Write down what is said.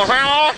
好看吗